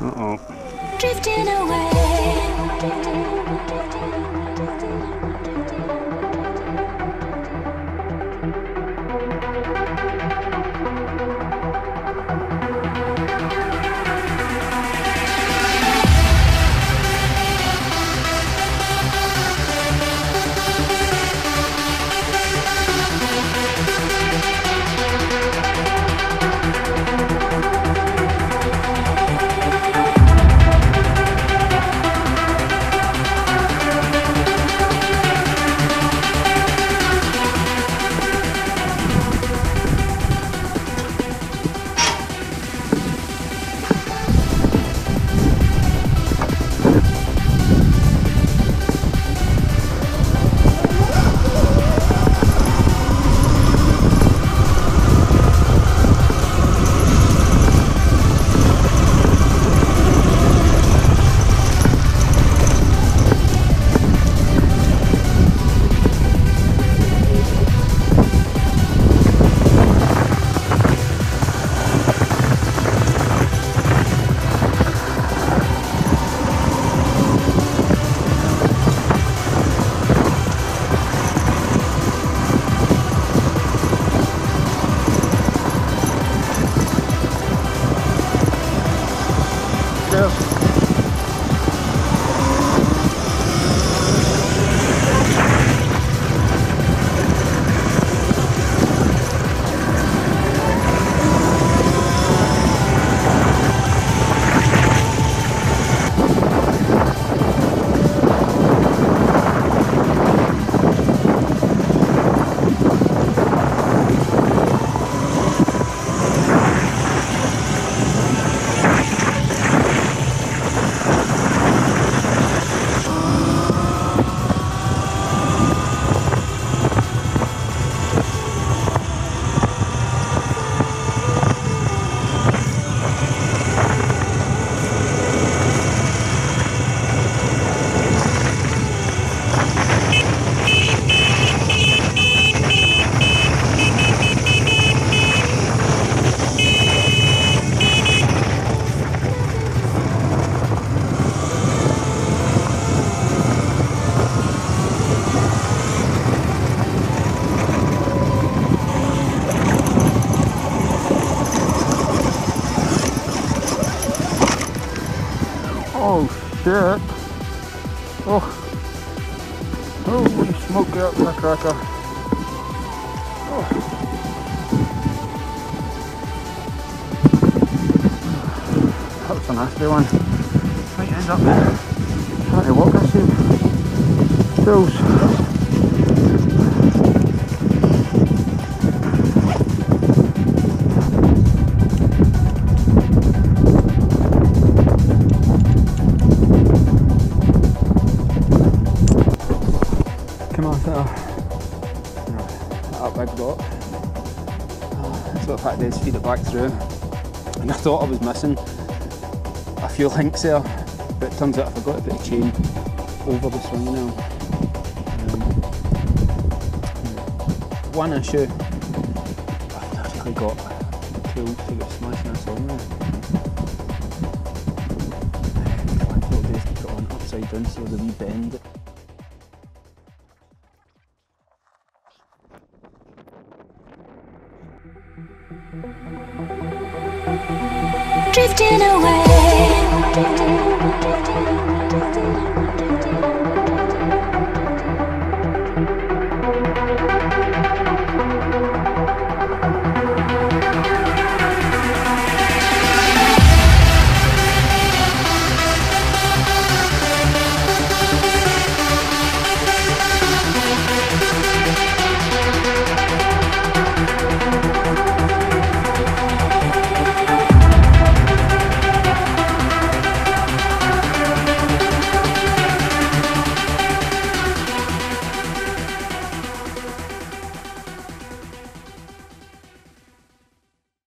Uh-oh. drifting away. Oh shit. Oh. Holy smoke out my cracker. Oh. That was a nasty one. Might end up trying to walk a few hills. Off there. That big rock. So if I did feed it back through. And I thought I was missing a few links there, but it turns out I forgot to put a chain over the swing now. Um, one issue, I've actually got tools to get smashing this on there. I thought they put it on upside down so the wee bend drifting away.